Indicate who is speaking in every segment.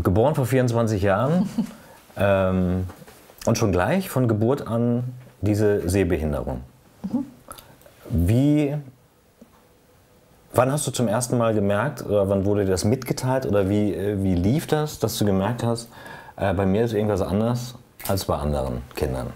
Speaker 1: Ähm, geboren vor 24 Jahren ähm, und schon gleich von Geburt an diese Sehbehinderung. Mhm. Wie, wann hast du zum ersten Mal gemerkt oder wann wurde dir das mitgeteilt oder wie, äh, wie lief das, dass du gemerkt hast, äh, bei mir ist irgendwas anders als bei anderen Kindern?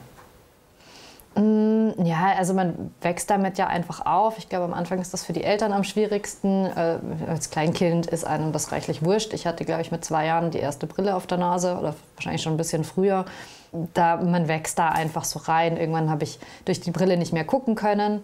Speaker 2: Mm, ja, also man wächst damit ja einfach auf. Ich glaube, am Anfang ist das für die Eltern am schwierigsten. Äh, als Kleinkind ist einem das reichlich wurscht. Ich hatte, glaube ich, mit zwei Jahren die erste Brille auf der Nase oder wahrscheinlich schon ein bisschen früher. Da, man wächst da einfach so rein. Irgendwann habe ich durch die Brille nicht mehr gucken können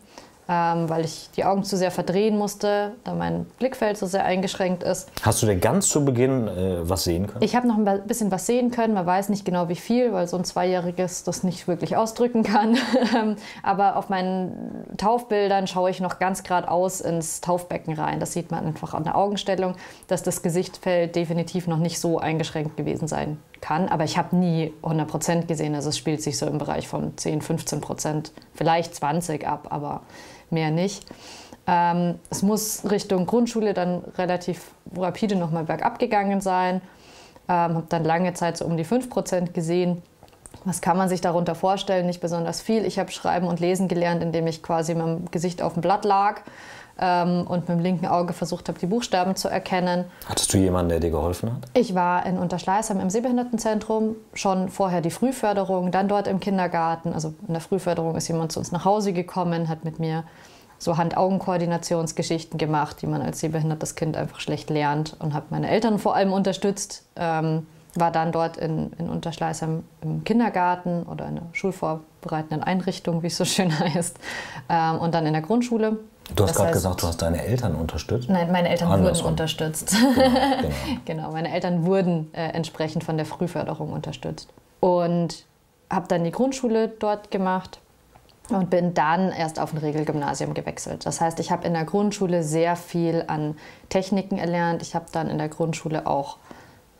Speaker 2: weil ich die Augen zu sehr verdrehen musste, da mein Blickfeld so sehr eingeschränkt ist.
Speaker 1: Hast du denn ganz zu Beginn äh, was sehen können?
Speaker 2: Ich habe noch ein bisschen was sehen können. Man weiß nicht genau wie viel, weil so ein Zweijähriges das nicht wirklich ausdrücken kann. Aber auf meinen Taufbildern schaue ich noch ganz geradeaus ins Taufbecken rein. Das sieht man einfach an der Augenstellung, dass das Gesichtfeld definitiv noch nicht so eingeschränkt gewesen sein kann. Aber ich habe nie 100% gesehen. Also es spielt sich so im Bereich von 10, 15 Prozent, vielleicht 20 ab, aber mehr nicht. Ähm, es muss Richtung Grundschule dann relativ rapide nochmal bergab gegangen sein. Ähm, habe dann lange Zeit so um die 5 Prozent gesehen. Was kann man sich darunter vorstellen? Nicht besonders viel. Ich habe Schreiben und Lesen gelernt, indem ich quasi mit dem Gesicht auf dem Blatt lag ähm, und mit dem linken Auge versucht habe, die Buchstaben zu erkennen.
Speaker 1: Hattest du jemanden, der dir geholfen hat?
Speaker 2: Ich war in Unterschleißheim im Sehbehindertenzentrum, schon vorher die Frühförderung, dann dort im Kindergarten. Also in der Frühförderung ist jemand zu uns nach Hause gekommen, hat mit mir so Hand-Augen-Koordinationsgeschichten gemacht, die man als sehbehindertes Kind einfach schlecht lernt und habe meine Eltern vor allem unterstützt. Ähm, war dann dort in, in Unterschleißheim im Kindergarten oder in einer schulvorbereitenden Einrichtung, wie es so schön heißt, ähm, und dann in der Grundschule.
Speaker 1: Du hast gerade gesagt, du hast deine Eltern unterstützt?
Speaker 2: Nein, meine Eltern Andersrum. wurden unterstützt. Genau, genau. genau, meine Eltern wurden äh, entsprechend von der Frühförderung unterstützt. Und habe dann die Grundschule dort gemacht und bin dann erst auf ein Regelgymnasium gewechselt. Das heißt, ich habe in der Grundschule sehr viel an Techniken erlernt. Ich habe dann in der Grundschule auch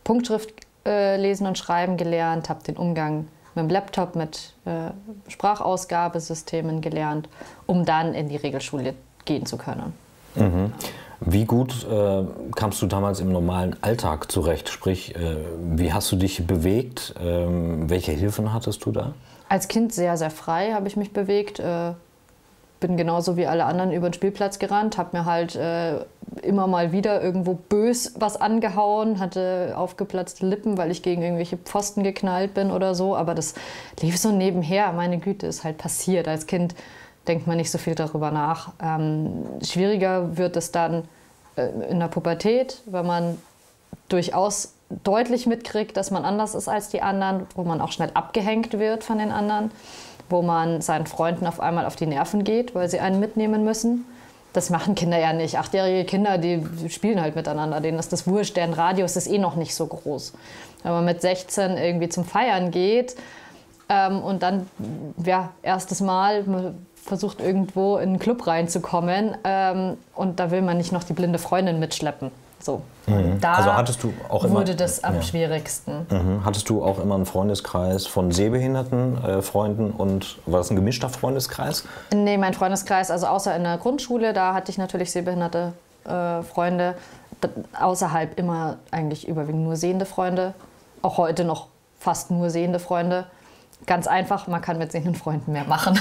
Speaker 2: Punktschrift äh, lesen und schreiben gelernt, habe den Umgang mit dem Laptop, mit äh, Sprachausgabesystemen gelernt, um dann in die Regelschule gehen zu können.
Speaker 1: Mhm. Wie gut äh, kamst du damals im normalen Alltag zurecht? Sprich, äh, wie hast du dich bewegt? Ähm, welche Hilfen hattest du da?
Speaker 2: Als Kind sehr, sehr frei habe ich mich bewegt. Äh, bin genauso wie alle anderen über den Spielplatz gerannt, habe mir halt äh, immer mal wieder irgendwo bös was angehauen, hatte aufgeplatzte Lippen, weil ich gegen irgendwelche Pfosten geknallt bin oder so. Aber das lief so nebenher. Meine Güte, ist halt passiert. Als Kind denkt man nicht so viel darüber nach. Ähm, schwieriger wird es dann äh, in der Pubertät, wenn man durchaus deutlich mitkriegt, dass man anders ist als die anderen, wo man auch schnell abgehängt wird von den anderen, wo man seinen Freunden auf einmal auf die Nerven geht, weil sie einen mitnehmen müssen. Das machen Kinder ja nicht. Achtjährige Kinder, die spielen halt miteinander. Denen ist das wurscht. Deren Radius ist eh noch nicht so groß. Wenn man mit 16 irgendwie zum Feiern geht ähm, und dann, ja, erstes Mal versucht irgendwo in einen Club reinzukommen ähm, und da will man nicht noch die blinde Freundin mitschleppen. So.
Speaker 1: Mhm. Da also hattest du auch immer,
Speaker 2: wurde das am ja. schwierigsten.
Speaker 1: Mhm. Hattest du auch immer einen Freundeskreis von sehbehinderten äh, Freunden und war das ein gemischter Freundeskreis?
Speaker 2: Nee, mein Freundeskreis, also außer in der Grundschule, da hatte ich natürlich sehbehinderte äh, Freunde. Da, außerhalb immer eigentlich überwiegend nur sehende Freunde. Auch heute noch fast nur sehende Freunde. Ganz einfach, man kann mit sehenden Freunden mehr machen.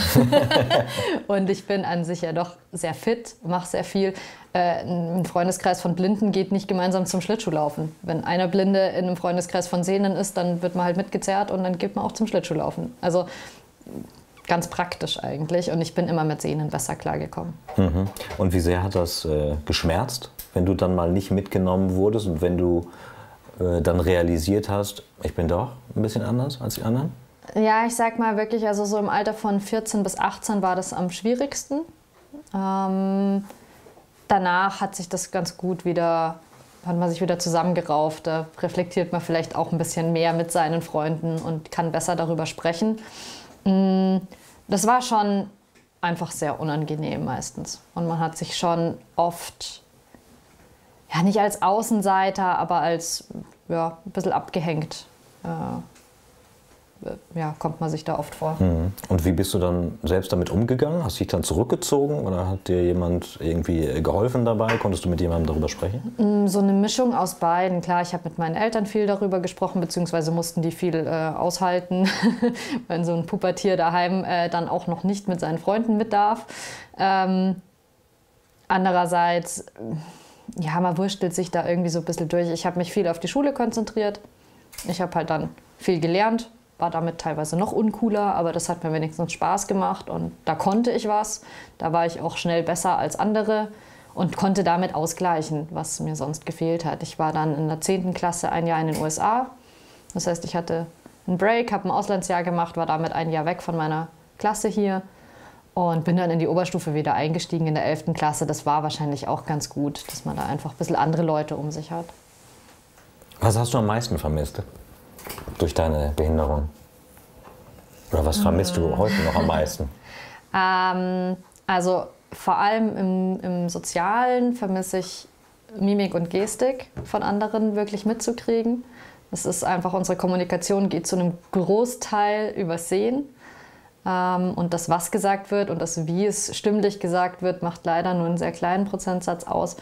Speaker 2: und ich bin an sich ja doch sehr fit, mache sehr viel. Äh, ein Freundeskreis von Blinden geht nicht gemeinsam zum Schlittschuhlaufen. Wenn einer Blinde in einem Freundeskreis von Sehenden ist, dann wird man halt mitgezerrt und dann geht man auch zum Schlittschuhlaufen. Also ganz praktisch eigentlich. Und ich bin immer mit Sehnen besser klargekommen.
Speaker 1: Mhm. Und wie sehr hat das äh, geschmerzt, wenn du dann mal nicht mitgenommen wurdest und wenn du äh, dann realisiert hast, ich bin doch ein bisschen anders als die anderen?
Speaker 2: Ja, ich sag mal wirklich, also so im Alter von 14 bis 18 war das am schwierigsten. Ähm, danach hat sich das ganz gut wieder, hat man sich wieder zusammengerauft. Da reflektiert man vielleicht auch ein bisschen mehr mit seinen Freunden und kann besser darüber sprechen. Mm, das war schon einfach sehr unangenehm meistens. Und man hat sich schon oft, ja nicht als Außenseiter, aber als ja, ein bisschen abgehängt äh, ja, kommt man sich da oft vor.
Speaker 1: Mhm. Und wie bist du dann selbst damit umgegangen? Hast du dich dann zurückgezogen oder hat dir jemand irgendwie geholfen dabei? Konntest du mit jemandem darüber sprechen?
Speaker 2: Mm, so eine Mischung aus beiden. Klar, ich habe mit meinen Eltern viel darüber gesprochen, beziehungsweise mussten die viel äh, aushalten, wenn so ein Pubertier daheim äh, dann auch noch nicht mit seinen Freunden mit darf. Ähm, andererseits, ja, man wurstelt sich da irgendwie so ein bisschen durch. Ich habe mich viel auf die Schule konzentriert. Ich habe halt dann viel gelernt, war damit teilweise noch uncooler, aber das hat mir wenigstens Spaß gemacht und da konnte ich was. Da war ich auch schnell besser als andere und konnte damit ausgleichen, was mir sonst gefehlt hat. Ich war dann in der 10. Klasse ein Jahr in den USA. Das heißt, ich hatte einen Break, habe ein Auslandsjahr gemacht, war damit ein Jahr weg von meiner Klasse hier und bin dann in die Oberstufe wieder eingestiegen in der 11. Klasse. Das war wahrscheinlich auch ganz gut, dass man da einfach ein bisschen andere Leute um sich hat.
Speaker 1: Was hast du am meisten vermisst durch deine Behinderung? Oder was vermisst du heute noch am meisten?
Speaker 2: Ähm, also vor allem im, im Sozialen vermisse ich Mimik und Gestik von anderen wirklich mitzukriegen. Es ist einfach, unsere Kommunikation geht zu einem Großteil übers Sehen. Ähm, und das, was gesagt wird und das, wie es stimmlich gesagt wird, macht leider nur einen sehr kleinen Prozentsatz aus.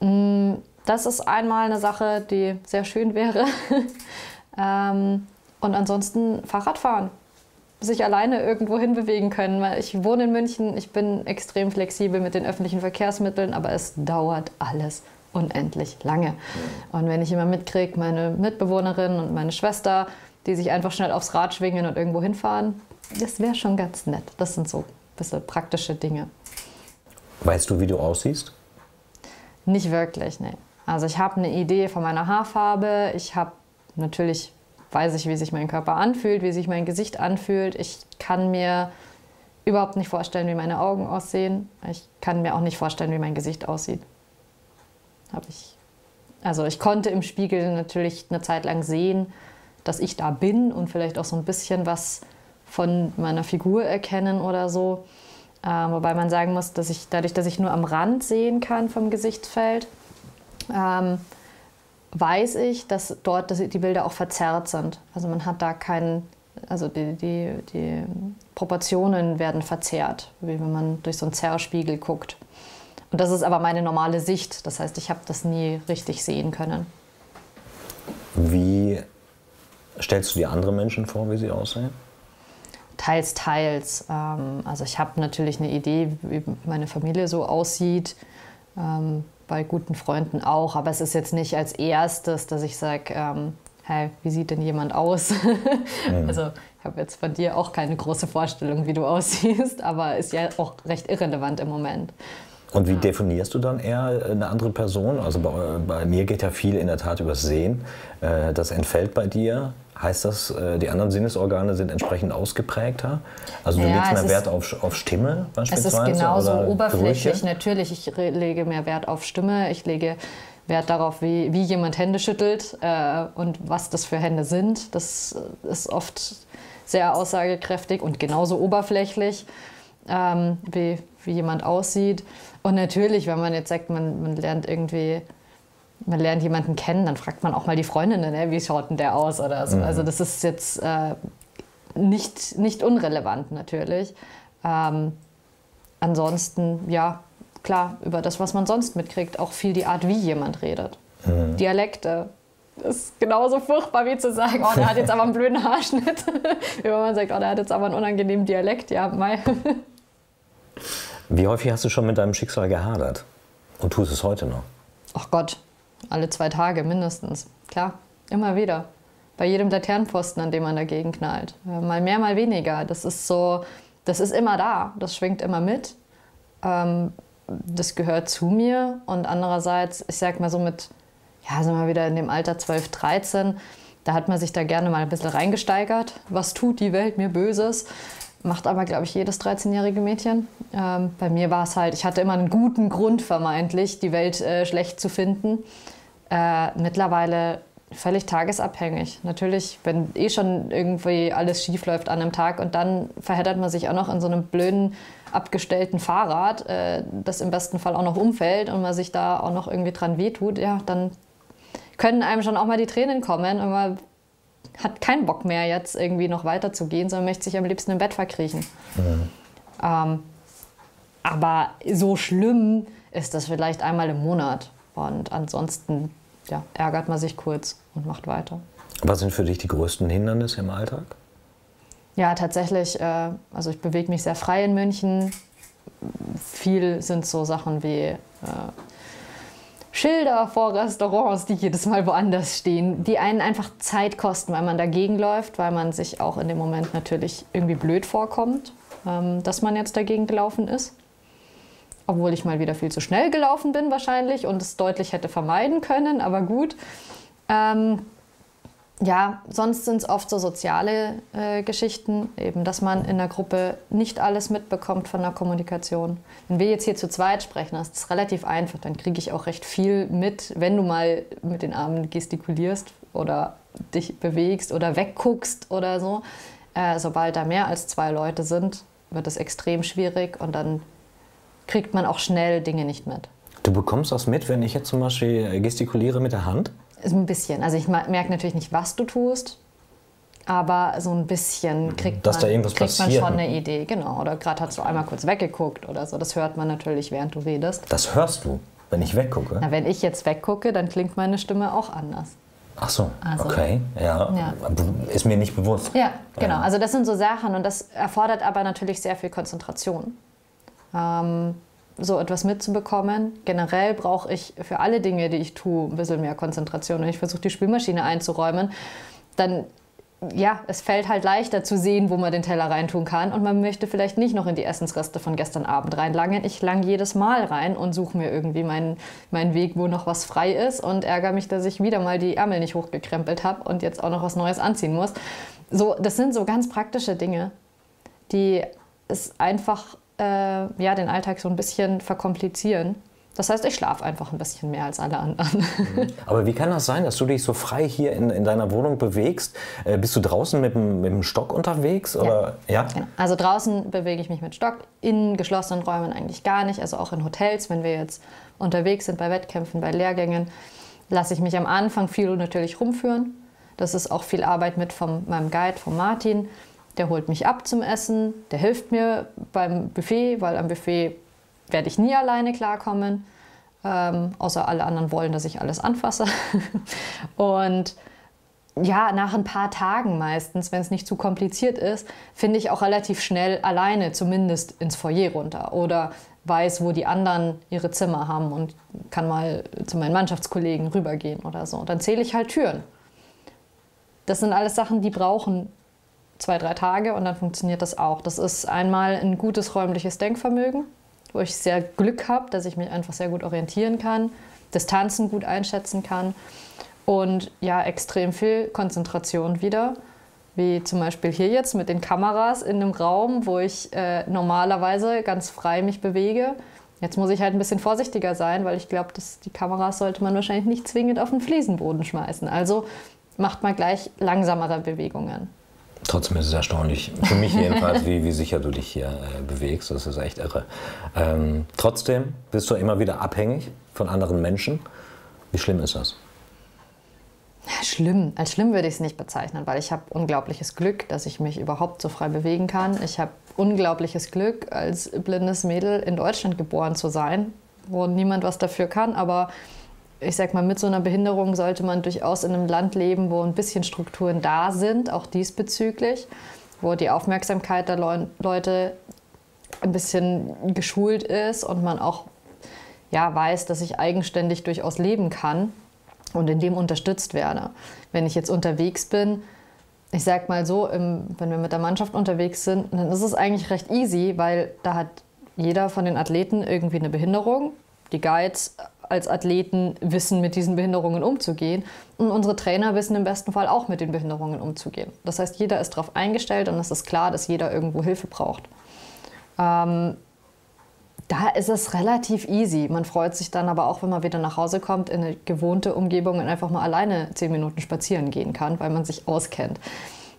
Speaker 2: Mm, das ist einmal eine Sache, die sehr schön wäre. ähm, und ansonsten Fahrradfahren. Sich alleine irgendwo hinbewegen können. Weil ich wohne in München, ich bin extrem flexibel mit den öffentlichen Verkehrsmitteln, aber es dauert alles unendlich lange. Und wenn ich immer mitkriege, meine Mitbewohnerin und meine Schwester, die sich einfach schnell aufs Rad schwingen und irgendwo hinfahren, das wäre schon ganz nett. Das sind so ein bisschen praktische Dinge.
Speaker 1: Weißt du, wie du aussiehst?
Speaker 2: Nicht wirklich, nee. Also ich habe eine Idee von meiner Haarfarbe. Ich habe natürlich weiß ich, wie sich mein Körper anfühlt, wie sich mein Gesicht anfühlt. Ich kann mir überhaupt nicht vorstellen, wie meine Augen aussehen. Ich kann mir auch nicht vorstellen, wie mein Gesicht aussieht. Habe ich. Also ich konnte im Spiegel natürlich eine Zeit lang sehen, dass ich da bin und vielleicht auch so ein bisschen was von meiner Figur erkennen oder so. Ähm, wobei man sagen muss, dass ich dadurch, dass ich nur am Rand sehen kann vom Gesichtsfeld, ähm, weiß ich, dass dort die Bilder auch verzerrt sind. Also man hat da keinen, also die, die, die Proportionen werden verzerrt, wie wenn man durch so einen Zerrspiegel guckt. Und das ist aber meine normale Sicht. Das heißt, ich habe das nie richtig sehen können.
Speaker 1: Wie stellst du dir andere Menschen vor, wie sie aussehen?
Speaker 2: Teils, teils. Ähm, also ich habe natürlich eine Idee, wie meine Familie so aussieht. Bei guten Freunden auch, aber es ist jetzt nicht als erstes, dass ich sage, ähm, hey, wie sieht denn jemand aus? mhm. Also ich habe jetzt von dir auch keine große Vorstellung, wie du aussiehst, aber ist ja auch recht irrelevant im Moment.
Speaker 1: Und wie definierst du dann eher eine andere Person? Also bei, bei mir geht ja viel in der Tat übers Sehen. Äh, das entfällt bei dir. Heißt das, äh, die anderen Sinnesorgane sind entsprechend ausgeprägter? Also du ja, legst mehr Wert auf, auf Stimme beispielsweise?
Speaker 2: Es ist genauso oberflächlich. Gerüche? Natürlich, ich lege mehr Wert auf Stimme. Ich lege Wert darauf, wie, wie jemand Hände schüttelt äh, und was das für Hände sind. Das ist oft sehr aussagekräftig und genauso oberflächlich, ähm, wie, wie jemand aussieht. Und natürlich, wenn man jetzt sagt, man, man lernt irgendwie man lernt jemanden kennen, dann fragt man auch mal die Freundinnen, ne, wie schaut denn der aus oder so. Mhm. Also das ist jetzt äh, nicht, nicht unrelevant natürlich. Ähm, ansonsten, ja, klar, über das, was man sonst mitkriegt, auch viel die Art, wie jemand redet. Mhm. Dialekte. Das ist genauso furchtbar wie zu sagen, oh, der hat jetzt aber einen blöden Haarschnitt. wie wenn man sagt, oh, der hat jetzt aber einen unangenehmen Dialekt. Ja, mei.
Speaker 1: Wie häufig hast du schon mit deinem Schicksal gehadert? Und tust es heute noch?
Speaker 2: Ach Gott, alle zwei Tage mindestens. Klar, immer wieder. Bei jedem Laternenposten, an dem man dagegen knallt. Mal mehr, mal weniger. Das ist so, das ist immer da. Das schwingt immer mit. Ähm, das gehört zu mir. Und andererseits, ich sag mal so mit, ja, sind wir wieder in dem Alter 12, 13, da hat man sich da gerne mal ein bisschen reingesteigert. Was tut die Welt mir Böses? Macht aber, glaube ich, jedes 13-jährige Mädchen. Ähm, bei mir war es halt, ich hatte immer einen guten Grund vermeintlich, die Welt äh, schlecht zu finden. Äh, mittlerweile völlig tagesabhängig. Natürlich, wenn eh schon irgendwie alles schief läuft an einem Tag und dann verheddert man sich auch noch in so einem blöden, abgestellten Fahrrad, äh, das im besten Fall auch noch umfällt und man sich da auch noch irgendwie dran wehtut, ja, dann können einem schon auch mal die Tränen kommen und man hat keinen Bock mehr, jetzt irgendwie noch weiterzugehen, sondern möchte sich am liebsten im Bett verkriechen. Mhm. Ähm, aber so schlimm ist das vielleicht einmal im Monat. Und ansonsten ja, ärgert man sich kurz und macht weiter.
Speaker 1: Was sind für dich die größten Hindernisse im Alltag?
Speaker 2: Ja, tatsächlich, äh, also ich bewege mich sehr frei in München. Viel sind so Sachen wie äh, Schilder vor Restaurants, die jedes Mal woanders stehen, die einen einfach Zeit kosten, weil man dagegen läuft, weil man sich auch in dem Moment natürlich irgendwie blöd vorkommt, ähm, dass man jetzt dagegen gelaufen ist. Obwohl ich mal wieder viel zu schnell gelaufen bin wahrscheinlich und es deutlich hätte vermeiden können, aber gut. Ähm, ja, sonst sind es oft so soziale äh, Geschichten, eben, dass man in der Gruppe nicht alles mitbekommt von der Kommunikation. Wenn wir jetzt hier zu zweit sprechen, das ist relativ einfach, dann kriege ich auch recht viel mit, wenn du mal mit den Armen gestikulierst oder dich bewegst oder wegguckst oder so. Äh, sobald da mehr als zwei Leute sind, wird es extrem schwierig und dann kriegt man auch schnell Dinge nicht mit.
Speaker 1: Du bekommst das mit, wenn ich jetzt zum Beispiel gestikuliere mit der Hand?
Speaker 2: Ein bisschen. Also ich merke natürlich nicht, was du tust, aber so ein bisschen kriegt,
Speaker 1: Dass
Speaker 2: man,
Speaker 1: da
Speaker 2: kriegt man schon eine Idee. Genau. Oder gerade hast du einmal kurz weggeguckt oder so. Das hört man natürlich, während du redest.
Speaker 1: Das hörst du, wenn ich weggucke?
Speaker 2: Na, wenn ich jetzt weggucke, dann klingt meine Stimme auch anders.
Speaker 1: Ach so, also, okay, ja. ja. Ist mir nicht bewusst.
Speaker 2: Ja, genau. Also das sind so Sachen und das erfordert aber natürlich sehr viel Konzentration. Ähm, so etwas mitzubekommen. Generell brauche ich für alle Dinge, die ich tue, ein bisschen mehr Konzentration. Wenn ich versuche, die Spülmaschine einzuräumen, dann ja, es fällt halt leichter zu sehen, wo man den Teller reintun kann. Und man möchte vielleicht nicht noch in die Essensreste von gestern Abend reinlangen. Ich lang jedes Mal rein und suche mir irgendwie meinen, meinen Weg, wo noch was frei ist und ärgere mich, dass ich wieder mal die Ärmel nicht hochgekrempelt habe und jetzt auch noch was Neues anziehen muss. So, das sind so ganz praktische Dinge, die es einfach äh, ja, den Alltag so ein bisschen verkomplizieren. Das heißt, ich schlafe einfach ein bisschen mehr als alle anderen.
Speaker 1: Mhm. Aber wie kann das sein, dass du dich so frei hier in, in deiner Wohnung bewegst? Äh, bist du draußen mit dem, mit dem Stock unterwegs? Oder?
Speaker 2: Ja. ja? Genau. Also draußen bewege ich mich mit Stock, in geschlossenen Räumen eigentlich gar nicht. Also auch in Hotels, wenn wir jetzt unterwegs sind bei Wettkämpfen, bei Lehrgängen, lasse ich mich am Anfang viel natürlich rumführen. Das ist auch viel Arbeit mit von meinem Guide, von Martin der holt mich ab zum Essen, der hilft mir beim Buffet, weil am Buffet werde ich nie alleine klarkommen, ähm, außer alle anderen wollen, dass ich alles anfasse. und ja, nach ein paar Tagen meistens, wenn es nicht zu kompliziert ist, finde ich auch relativ schnell alleine zumindest ins Foyer runter oder weiß, wo die anderen ihre Zimmer haben und kann mal zu meinen Mannschaftskollegen rübergehen oder so. Dann zähle ich halt Türen. Das sind alles Sachen, die brauchen zwei, drei Tage und dann funktioniert das auch. Das ist einmal ein gutes räumliches Denkvermögen, wo ich sehr Glück habe, dass ich mich einfach sehr gut orientieren kann, Distanzen gut einschätzen kann und ja, extrem viel Konzentration wieder. Wie zum Beispiel hier jetzt mit den Kameras in einem Raum, wo ich äh, normalerweise ganz frei mich bewege. Jetzt muss ich halt ein bisschen vorsichtiger sein, weil ich glaube, die Kameras sollte man wahrscheinlich nicht zwingend auf den Fliesenboden schmeißen. Also macht man gleich langsamere Bewegungen.
Speaker 1: Trotzdem ist es erstaunlich, für mich jedenfalls, wie, wie sicher du dich hier äh, bewegst. Das ist echt irre. Ähm, trotzdem bist du immer wieder abhängig von anderen Menschen. Wie schlimm ist das?
Speaker 2: Schlimm. Als schlimm würde ich es nicht bezeichnen, weil ich habe unglaubliches Glück, dass ich mich überhaupt so frei bewegen kann. Ich habe unglaubliches Glück, als blindes Mädel in Deutschland geboren zu sein, wo niemand was dafür kann. Aber ich sag mal, mit so einer Behinderung sollte man durchaus in einem Land leben, wo ein bisschen Strukturen da sind, auch diesbezüglich, wo die Aufmerksamkeit der Le Leute ein bisschen geschult ist und man auch ja, weiß, dass ich eigenständig durchaus leben kann und in dem unterstützt werde. Wenn ich jetzt unterwegs bin, ich sag mal so, im, wenn wir mit der Mannschaft unterwegs sind, dann ist es eigentlich recht easy, weil da hat jeder von den Athleten irgendwie eine Behinderung. Die Guides als Athleten wissen, mit diesen Behinderungen umzugehen. Und unsere Trainer wissen im besten Fall auch mit den Behinderungen umzugehen. Das heißt, jeder ist darauf eingestellt und es ist klar, dass jeder irgendwo Hilfe braucht. Ähm, da ist es relativ easy. Man freut sich dann aber auch, wenn man wieder nach Hause kommt, in eine gewohnte Umgebung und einfach mal alleine zehn Minuten spazieren gehen kann, weil man sich auskennt.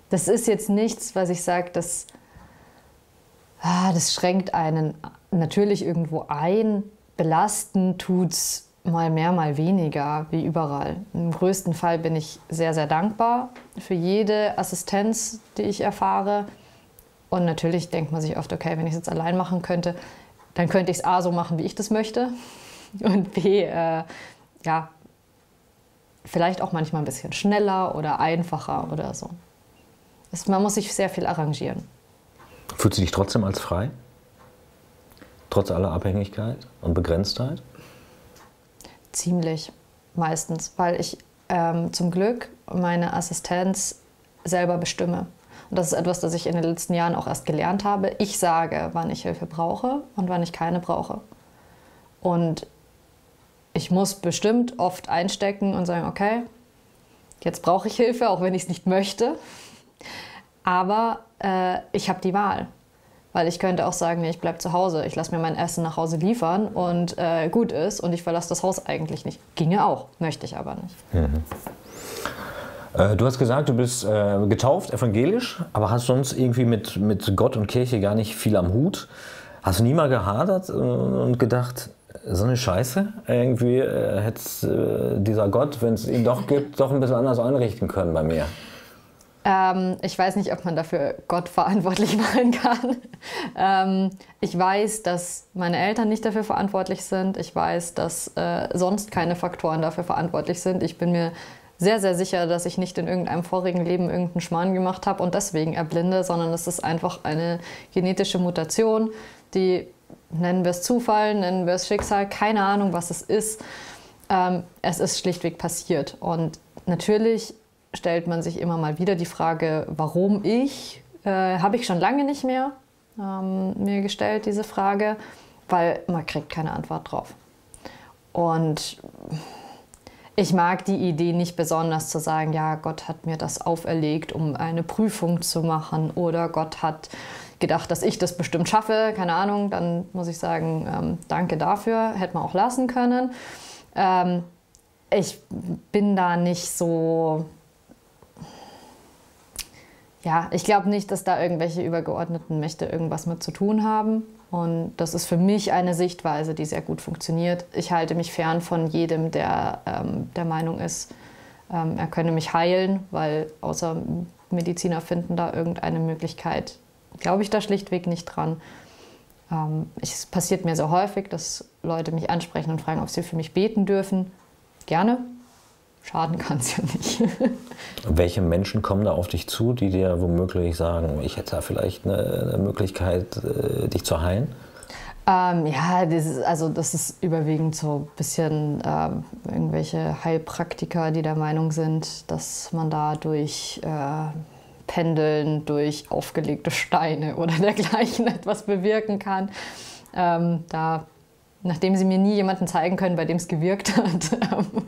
Speaker 2: Das ist jetzt nichts, was ich sage, das, ah, das schränkt einen natürlich irgendwo ein, belasten tut es mal mehr, mal weniger, wie überall. Im größten Fall bin ich sehr, sehr dankbar für jede Assistenz, die ich erfahre. Und natürlich denkt man sich oft, okay, wenn ich es jetzt allein machen könnte, dann könnte ich es A so machen, wie ich das möchte. Und B, äh, ja, vielleicht auch manchmal ein bisschen schneller oder einfacher oder so. Es, man muss sich sehr viel arrangieren.
Speaker 1: Fühlst du dich trotzdem als frei? Trotz aller Abhängigkeit und Begrenztheit?
Speaker 2: Ziemlich, meistens, weil ich ähm, zum Glück meine Assistenz selber bestimme. Und das ist etwas, das ich in den letzten Jahren auch erst gelernt habe. Ich sage, wann ich Hilfe brauche und wann ich keine brauche. Und ich muss bestimmt oft einstecken und sagen, okay, jetzt brauche ich Hilfe, auch wenn ich es nicht möchte. Aber äh, ich habe die Wahl. Weil ich könnte auch sagen, ich bleibe zu Hause, ich lasse mir mein Essen nach Hause liefern und äh, gut ist und ich verlasse das Haus eigentlich nicht. Ginge auch, möchte ich aber nicht. Mhm.
Speaker 1: Äh, du hast gesagt, du bist äh, getauft, evangelisch, aber hast sonst irgendwie mit, mit Gott und Kirche gar nicht viel am Hut. Hast du nie mal gehadert und gedacht, so eine Scheiße, irgendwie äh, hätte äh, dieser Gott, wenn es ihn doch gibt, doch ein bisschen anders einrichten können bei mir?
Speaker 2: Ähm, ich weiß nicht, ob man dafür Gott verantwortlich machen kann. Ähm, ich weiß, dass meine Eltern nicht dafür verantwortlich sind. Ich weiß, dass äh, sonst keine Faktoren dafür verantwortlich sind. Ich bin mir sehr, sehr sicher, dass ich nicht in irgendeinem vorigen Leben irgendeinen Schmarrn gemacht habe und deswegen erblinde, sondern es ist einfach eine genetische Mutation, die, nennen wir es Zufall, nennen wir es Schicksal, keine Ahnung, was es ist. Ähm, es ist schlichtweg passiert. Und natürlich stellt man sich immer mal wieder die Frage, warum ich? Äh, Habe ich schon lange nicht mehr ähm, mir gestellt, diese Frage, weil man kriegt keine Antwort drauf. Und ich mag die Idee nicht besonders zu sagen, ja, Gott hat mir das auferlegt, um eine Prüfung zu machen oder Gott hat gedacht, dass ich das bestimmt schaffe, keine Ahnung, dann muss ich sagen, ähm, danke dafür, hätte man auch lassen können. Ähm, ich bin da nicht so ja, ich glaube nicht, dass da irgendwelche übergeordneten Mächte irgendwas mit zu tun haben. Und das ist für mich eine Sichtweise, die sehr gut funktioniert. Ich halte mich fern von jedem, der ähm, der Meinung ist, ähm, er könne mich heilen, weil außer Mediziner finden da irgendeine Möglichkeit, glaube ich da schlichtweg nicht dran. Ähm, es passiert mir sehr häufig, dass Leute mich ansprechen und fragen, ob sie für mich beten dürfen. Gerne, schaden kann es ja nicht.
Speaker 1: Welche Menschen kommen da auf dich zu, die dir womöglich sagen, ich hätte da vielleicht eine, eine Möglichkeit, äh, dich zu heilen?
Speaker 2: Ähm, ja, das ist, also das ist überwiegend so ein bisschen ähm, irgendwelche Heilpraktiker, die der Meinung sind, dass man da durch äh, Pendeln, durch aufgelegte Steine oder dergleichen etwas bewirken kann. Ähm, da, nachdem sie mir nie jemanden zeigen können, bei dem es gewirkt hat, ähm,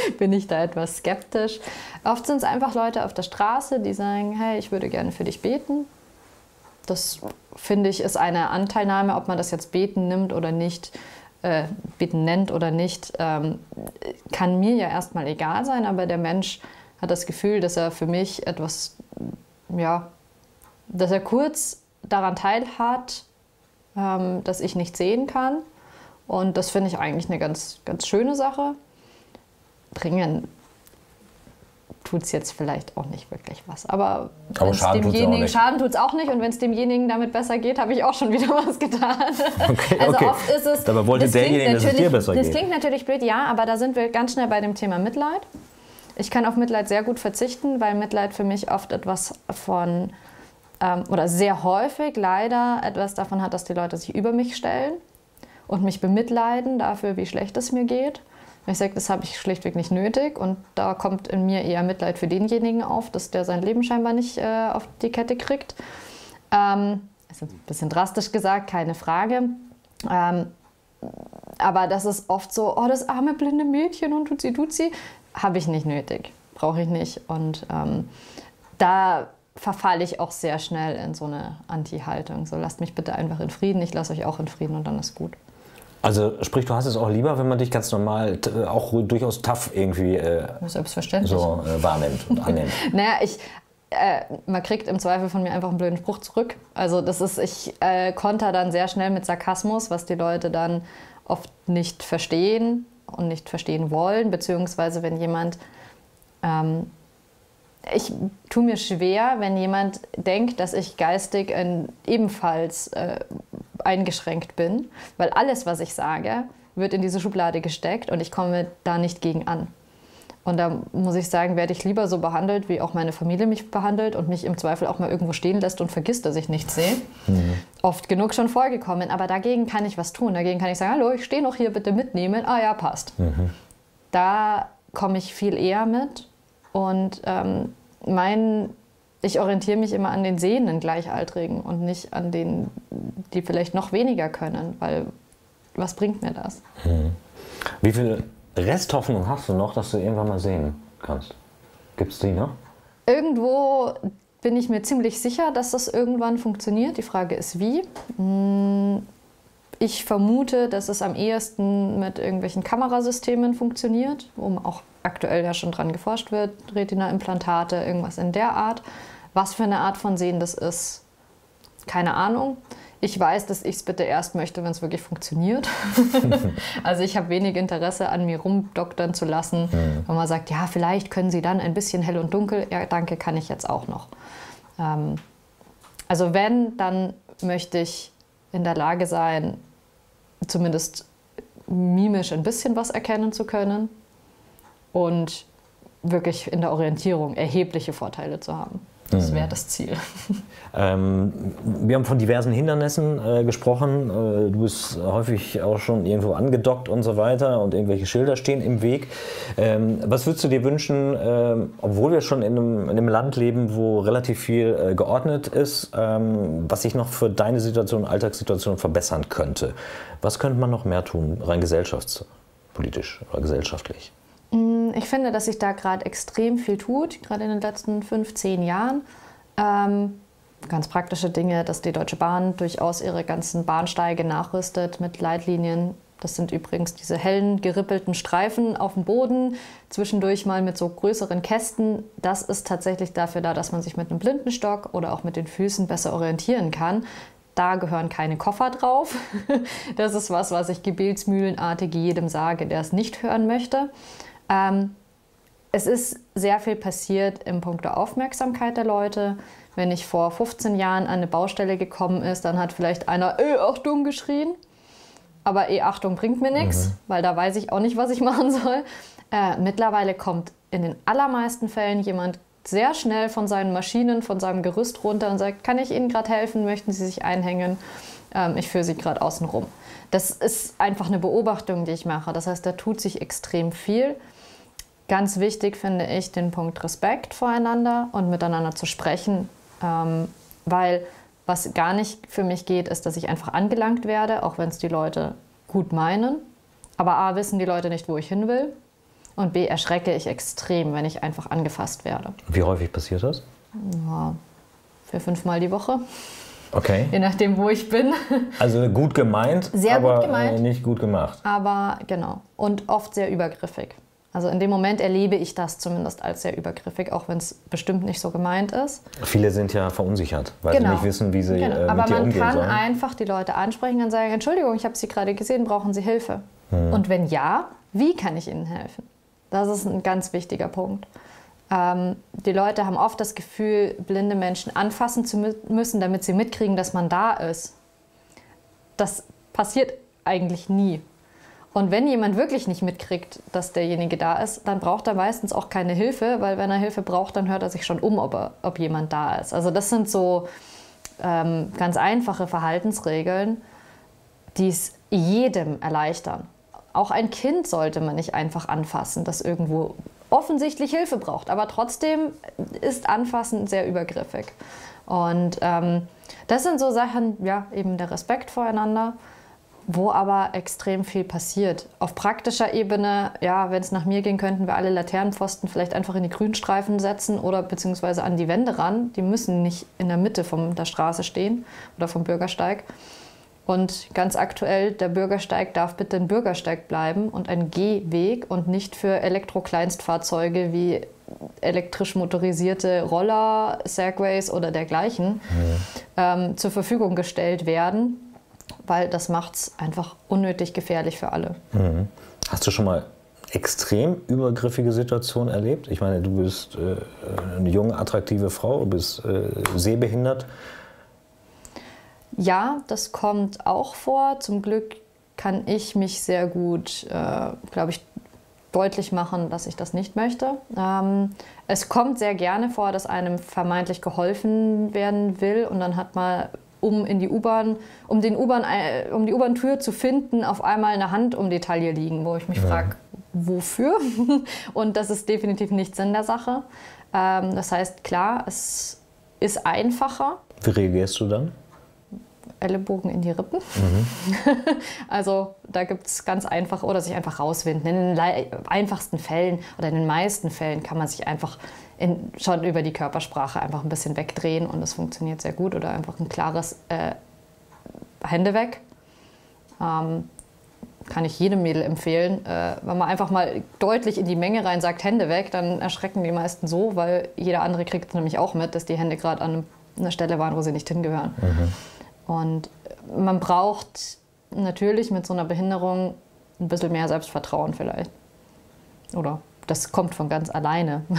Speaker 2: bin ich da etwas skeptisch. Oft sind es einfach Leute auf der Straße, die sagen, hey, ich würde gerne für dich beten. Das finde ich ist eine Anteilnahme, ob man das jetzt beten nimmt oder nicht, äh, beten nennt oder nicht, ähm, kann mir ja erstmal egal sein, aber der Mensch hat das Gefühl, dass er für mich etwas, ja, dass er kurz daran teilhat, ähm, dass ich nicht sehen kann. Und das finde ich eigentlich eine ganz, ganz schöne Sache bringen tut es jetzt vielleicht auch nicht wirklich was. Aber,
Speaker 1: Aber Schaden
Speaker 2: demjenigen Schaden tut es auch nicht und wenn es demjenigen damit besser geht, habe ich auch schon wieder was getan.
Speaker 1: Okay, also okay. oft ist es. Dabei wollte derjenige, dass es dir besser
Speaker 2: geht. Das klingt natürlich blöd, ja, aber da sind wir ganz schnell bei dem Thema Mitleid. Ich kann auf Mitleid sehr gut verzichten, weil Mitleid für mich oft etwas von ähm, oder sehr häufig leider etwas davon hat, dass die Leute sich über mich stellen und mich bemitleiden dafür, wie schlecht es mir geht. Ich sage, das habe ich schlichtweg nicht nötig und da kommt in mir eher Mitleid für denjenigen auf, dass der sein Leben scheinbar nicht äh, auf die Kette kriegt. Ähm, ist ein bisschen drastisch gesagt, keine Frage. Ähm, aber das ist oft so, oh, das arme blinde Mädchen und tut sie, tut sie, habe ich nicht nötig, brauche ich nicht. Und ähm, da verfalle ich auch sehr schnell in so eine Anti-Haltung. So, lasst mich bitte einfach in Frieden, ich lasse euch auch in Frieden und dann ist gut.
Speaker 1: Also sprich, du hast es auch lieber, wenn man dich ganz normal, auch durchaus tough irgendwie äh,
Speaker 2: Selbstverständlich.
Speaker 1: so äh, wahrnimmt und annimmt.
Speaker 2: naja, ich, äh, man kriegt im Zweifel von mir einfach einen blöden Spruch zurück. Also das ist, ich äh, konter dann sehr schnell mit Sarkasmus, was die Leute dann oft nicht verstehen und nicht verstehen wollen, beziehungsweise wenn jemand, ähm, ich tue mir schwer, wenn jemand denkt, dass ich geistig äh, ebenfalls äh, eingeschränkt bin, weil alles, was ich sage, wird in diese Schublade gesteckt und ich komme da nicht gegen an. Und da muss ich sagen, werde ich lieber so behandelt, wie auch meine Familie mich behandelt und mich im Zweifel auch mal irgendwo stehen lässt und vergisst, dass ich nichts sehe. Mhm. Oft genug schon vorgekommen. Aber dagegen kann ich was tun. Dagegen kann ich sagen, hallo, ich stehe noch hier, bitte mitnehmen. Ah ja, passt. Mhm. Da komme ich viel eher mit. Und ähm, mein, ich orientiere mich immer an den sehenden Gleichaltrigen und nicht an denen, die vielleicht noch weniger können. Weil was bringt mir das?
Speaker 1: Mhm. Wie viel Resthoffnung hast du noch, dass du irgendwann mal sehen kannst? Gibt es die noch?
Speaker 2: Irgendwo bin ich mir ziemlich sicher, dass das irgendwann funktioniert. Die Frage ist, wie. Hm, ich vermute, dass es am ehesten mit irgendwelchen Kamerasystemen funktioniert, wo auch aktuell ja schon dran geforscht wird, Retina-Implantate, irgendwas in der Art. Was für eine Art von Sehen das ist, keine Ahnung. Ich weiß, dass ich es bitte erst möchte, wenn es wirklich funktioniert. also ich habe wenig Interesse, an mir rumdoktern zu lassen, mhm. wenn man sagt, ja, vielleicht können Sie dann ein bisschen hell und dunkel. Ja, danke, kann ich jetzt auch noch. Ähm, also wenn, dann möchte ich in der Lage sein, zumindest mimisch ein bisschen was erkennen zu können und wirklich in der Orientierung erhebliche Vorteile zu haben. Das mhm. wäre das Ziel.
Speaker 1: Ähm, wir haben von diversen Hindernissen äh, gesprochen. Äh, du bist häufig auch schon irgendwo angedockt und so weiter und irgendwelche Schilder stehen im Weg. Ähm, was würdest du dir wünschen, äh, obwohl wir schon in einem, in einem, Land leben, wo relativ viel äh, geordnet ist, ähm, was sich noch für deine Situation, Alltagssituation verbessern könnte? Was könnte man noch mehr tun, rein gesellschaftspolitisch oder gesellschaftlich?
Speaker 2: Ich finde, dass sich da gerade extrem viel tut, gerade in den letzten fünf, zehn Jahren. Ähm, ganz praktische Dinge, dass die Deutsche Bahn durchaus ihre ganzen Bahnsteige nachrüstet mit Leitlinien. Das sind übrigens diese hellen, gerippelten Streifen auf dem Boden, zwischendurch mal mit so größeren Kästen. Das ist tatsächlich dafür da, dass man sich mit einem Blindenstock oder auch mit den Füßen besser orientieren kann. Da gehören keine Koffer drauf. Das ist was, was ich gebetsmühlenartig jedem sage, der es nicht hören möchte. Ähm, es ist sehr viel passiert im Punkt der Aufmerksamkeit der Leute. Wenn ich vor 15 Jahren an eine Baustelle gekommen ist, dann hat vielleicht einer äh, Achtung geschrien. Aber eh Achtung bringt mir nichts, mhm. weil da weiß ich auch nicht, was ich machen soll. Äh, mittlerweile kommt in den allermeisten Fällen jemand sehr schnell von seinen Maschinen, von seinem Gerüst runter und sagt, kann ich Ihnen gerade helfen? Möchten Sie sich einhängen? Ähm, ich führe Sie gerade außen rum. Das ist einfach eine Beobachtung, die ich mache. Das heißt, da tut sich extrem viel. Ganz wichtig finde ich den Punkt Respekt voreinander und miteinander zu sprechen, ähm, weil was gar nicht für mich geht, ist, dass ich einfach angelangt werde, auch wenn es die Leute gut meinen. Aber A, wissen die Leute nicht, wo ich hin will. Und B, erschrecke ich extrem, wenn ich einfach angefasst werde.
Speaker 1: Wie häufig passiert das?
Speaker 2: Ja, vier, fünfmal die Woche.
Speaker 1: Okay.
Speaker 2: Je nachdem, wo ich bin.
Speaker 1: Also gut gemeint,
Speaker 2: sehr
Speaker 1: aber
Speaker 2: gut gemeint,
Speaker 1: äh, nicht gut gemacht.
Speaker 2: Aber genau. Und oft sehr übergriffig. Also in dem Moment erlebe ich das zumindest als sehr übergriffig, auch wenn es bestimmt nicht so gemeint ist.
Speaker 1: Viele sind ja verunsichert, weil genau. sie nicht wissen, wie sie genau. äh,
Speaker 2: Aber
Speaker 1: man
Speaker 2: kann
Speaker 1: sollen.
Speaker 2: einfach die Leute ansprechen und sagen, Entschuldigung, ich habe Sie gerade gesehen, brauchen Sie Hilfe? Hm. Und wenn ja, wie kann ich Ihnen helfen? Das ist ein ganz wichtiger Punkt. Ähm, die Leute haben oft das Gefühl, blinde Menschen anfassen zu müssen, damit sie mitkriegen, dass man da ist. Das passiert eigentlich nie. Und wenn jemand wirklich nicht mitkriegt, dass derjenige da ist, dann braucht er meistens auch keine Hilfe, weil wenn er Hilfe braucht, dann hört er sich schon um, ob, er, ob jemand da ist. Also das sind so ähm, ganz einfache Verhaltensregeln, die es jedem erleichtern. Auch ein Kind sollte man nicht einfach anfassen, das irgendwo offensichtlich Hilfe braucht. Aber trotzdem ist Anfassen sehr übergriffig. Und ähm, das sind so Sachen, ja, eben der Respekt voreinander wo aber extrem viel passiert. Auf praktischer Ebene, ja, wenn es nach mir ging, könnten wir alle Laternenpfosten vielleicht einfach in die Grünstreifen setzen oder beziehungsweise an die Wände ran. Die müssen nicht in der Mitte von der Straße stehen oder vom Bürgersteig. Und ganz aktuell, der Bürgersteig darf bitte ein Bürgersteig bleiben und ein Gehweg und nicht für Elektrokleinstfahrzeuge wie elektrisch motorisierte Roller, Segways oder dergleichen ja. ähm, zur Verfügung gestellt werden weil das macht es einfach unnötig gefährlich für alle.
Speaker 1: Mhm. Hast du schon mal extrem übergriffige Situationen erlebt? Ich meine, du bist äh, eine junge, attraktive Frau, du bist äh, sehbehindert.
Speaker 2: Ja, das kommt auch vor. Zum Glück kann ich mich sehr gut, äh, glaube ich, deutlich machen, dass ich das nicht möchte. Ähm, es kommt sehr gerne vor, dass einem vermeintlich geholfen werden will und dann hat man um in die U-Bahn, um den U-Bahn, äh, um die U-Bahn-Tür zu finden, auf einmal eine Hand um die Taille liegen, wo ich mich ja. frage, wofür? Und das ist definitiv nicht Sinn der Sache. Ähm, das heißt, klar, es ist einfacher.
Speaker 1: Wie reagierst du dann?
Speaker 2: Ellenbogen in die Rippen. Mhm. also da gibt es ganz einfach, oder sich einfach rauswinden. In den einfachsten Fällen oder in den meisten Fällen kann man sich einfach in, schon über die Körpersprache einfach ein bisschen wegdrehen und das funktioniert sehr gut. Oder einfach ein klares äh, Hände weg. Ähm, kann ich jedem Mädel empfehlen. Äh, wenn man einfach mal deutlich in die Menge rein sagt, Hände weg, dann erschrecken die meisten so, weil jeder andere kriegt nämlich auch mit, dass die Hände gerade an einer Stelle waren, wo sie nicht hingehören. Mhm. Und man braucht natürlich mit so einer Behinderung ein bisschen mehr Selbstvertrauen vielleicht. Oder das kommt von ganz alleine.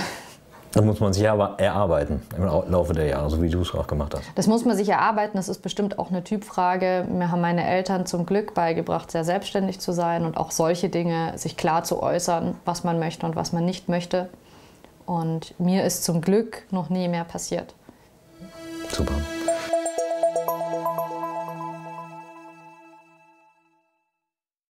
Speaker 1: Das muss man sich aber erarbeiten im Laufe der Jahre, so wie du es auch gemacht hast.
Speaker 2: Das muss man sich erarbeiten. Das ist bestimmt auch eine Typfrage. Mir haben meine Eltern zum Glück beigebracht, sehr selbstständig zu sein und auch solche Dinge, sich klar zu äußern, was man möchte und was man nicht möchte. Und mir ist zum Glück noch nie mehr passiert.
Speaker 1: Super.